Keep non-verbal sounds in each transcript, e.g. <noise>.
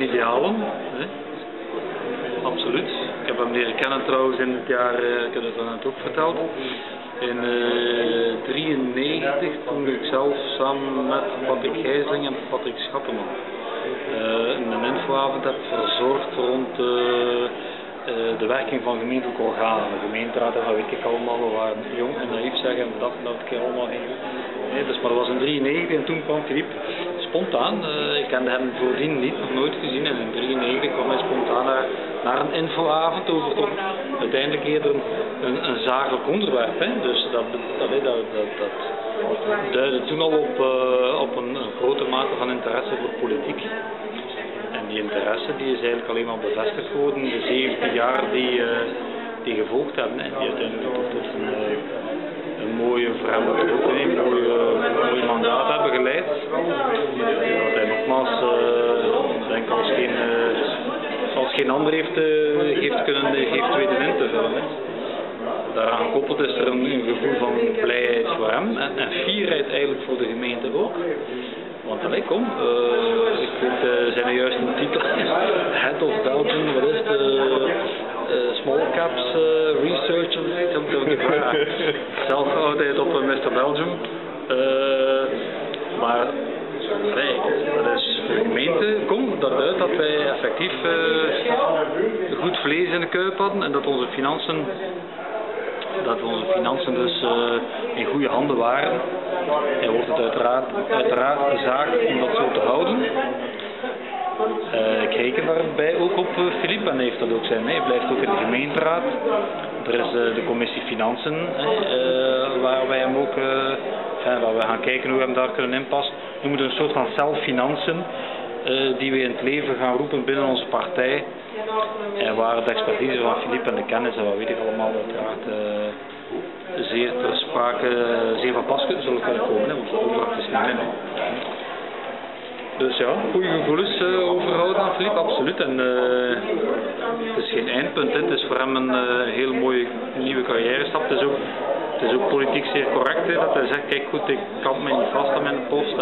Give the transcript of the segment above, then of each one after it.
zijn idealen. Hè. Absoluut. Ik heb hem leren kennen trouwens in het jaar, eh, ik heb het net ook verteld, in 1993 toen ik zelf samen met Patrick Gijsling en Patrick Schappeman uh, een infoavond heb verzorgd rond de werking van gemeentelijke organen. De gemeenteraad, dat weet ik allemaal, we waren jong en naïef zeggen dat ik allemaal ging. Nee, dus, maar dat was in 1993 en toen kwam Filip spontaan. Uh, ik kende hem voordien niet, nog nooit gezien. En in 1993 kwam hij spontaan naar, een infoavond over toch uiteindelijk eerder een, een, zakelijk onderwerp. Hè. Dus dat, dat, dat, dat, duidde toen al op, uh, op een, grote mate van interesse voor politiek die interesse die is eigenlijk alleen maar bevestigd geworden de 17 jaar die, uh, die gevolgd hebben en die uiteindelijk tot een, een mooie ook een mooie, mooie mandaat hebben geleid. Geen ander heeft, heeft, kunnen, heeft weten in te vullen. Hè. Daaraan gekoppeld is er een, een, gevoel van blijheid voor hem en, en fierheid eigenlijk voor de gemeente ook. Want allee, kom, uh, ik weet uh, zijn er juist een titel. Head of Belgium, wat is het? Uh, small Caps Research, <laughs> zelf altijd op Mr. Belgium. maar nee, dat is voor de gemeente, kom, dat uit dat wij effectief goed vlees in de kuip hadden en dat onze financiën dat onze financiën dus uh, in goede handen waren. En wordt het uiteraard, uiteraard de zaak om dat zo te houden. Uh, ik reken daarbij ook op uh, en heeft dat ook zijn. Hij blijft ook in de gemeenteraad. Er is de commissie Financiën waar wij hem ook waar we gaan kijken hoe we hem daar kunnen inpassen. We moeten een soort van zelffinanciën die we in het leven gaan roepen binnen onze partij. En waar de expertise van Filip en de kennis en wat weet ik allemaal uiteraard uh, zeer ter sprake, zeer van pas zullen kunnen komen. Hè, want overal is niet in. Dus ja, goede gevoelens uh, overhouden aan Filip, absoluut. En het is geen eindpunt, het is voor hem een heel mooie nieuwe carrière stap. Het is ook, het is ook politiek zeer correct dat hij zegt, kijk goed, ik kan me niet vast aan mijn post.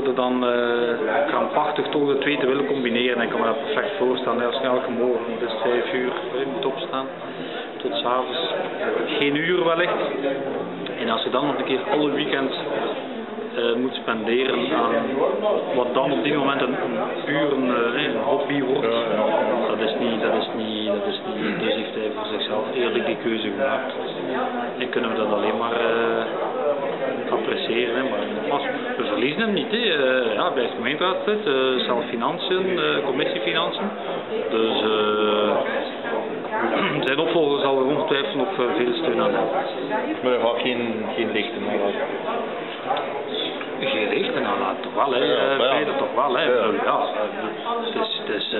Eerder dan uh, krampachtig toch de twee te willen combineren. Ik kan me dat perfect voorstellen. Als je elke morgen, dus vijf uur, je moet opstaan tot s'avonds. Geen uur wellicht. En als je dan nog een keer alle weekends uh, moet spenderen aan wat dan op die moment een, puur een, een hobby wordt, dat is niet, dat is niet, dat is niet. Dus heeft hij voor zichzelf eerlijk die keuze gemaakt. En kunnen we dat alleen maar uh, appreciëren. Maar we verliezen hem niet. Hè. Uh, ja, blijft gemeenteraadslid, uh, zelf financiën, uh, commissie financiën. Dus <clears throat> zijn opvolger zal er ongetwijfeld nog veel steun aan hebben. Maar hij gaat geen, geen lichten nalaten. Geen lichten nalaten, toch wel, hè? Ja, ja. toch wel, hè? Ja. ja. Het is, het is,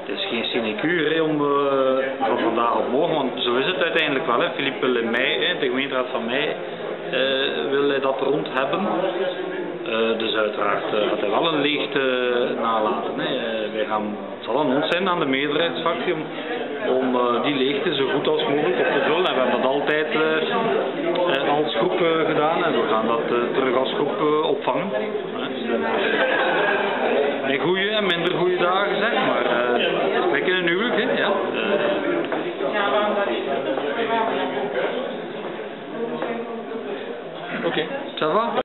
het is geen sinecure om van vandaag op morgen, want zo is het uiteindelijk wel. Hè. Philippe hè, de gemeenteraad van mei, uh, wil hij dat rond hebben. Uh, dus uiteraard gaat hij wel een leegte nalaten. Hè. wij gaan, het zal aan ons zijn, aan de meerderheidsfractie, om, om die leegte zo goed als mogelijk op te vullen. En we hebben dat altijd als groep gedaan en we gaan dat terug als groep opvangen. In goede en minder goede dagen, zeg maar. сова